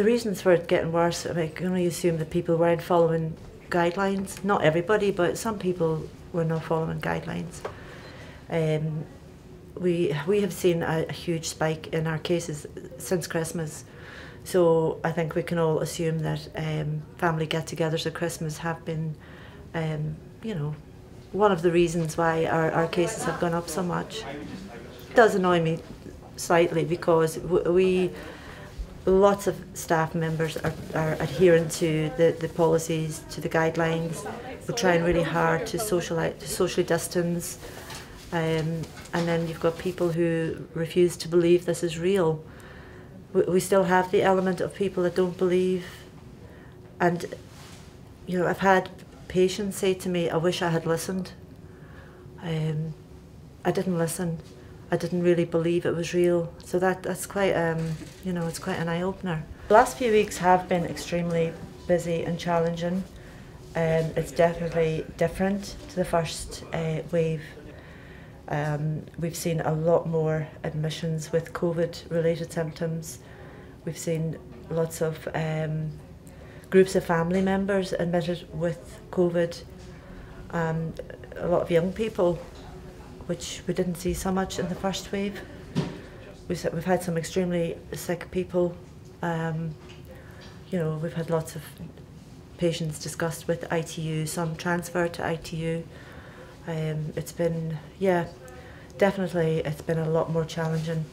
the reasons for it getting worse, I, mean, I can only assume that people weren't following guidelines. Not everybody, but some people were not following guidelines. Um, we we have seen a, a huge spike in our cases since Christmas. So I think we can all assume that um, family get-togethers at Christmas have been, um, you know, one of the reasons why our, our cases have gone up so much. It does annoy me slightly because we, lots of staff members are, are adhering to the, the policies, to the guidelines. We're trying really hard to, socialise, to socially distance. Um, and then you've got people who refuse to believe this is real. We, we still have the element of people that don't believe. And, you know, I've had patients say to me, I wish I had listened. Um, I didn't listen. I didn't really believe it was real. So that, that's quite, um, you know, it's quite an eye opener. The last few weeks have been extremely busy and challenging. Um, it's definitely different to the first uh, wave. Um, we've seen a lot more admissions with COVID related symptoms. We've seen lots of um, groups of family members admitted with COVID. Um, a lot of young people which we didn't see so much in the first wave. We've, had some extremely sick people. Um, you know, we've had lots of patients discussed with ITU, some transferred to ITU. Um, it's been, yeah, definitely it's been a lot more challenging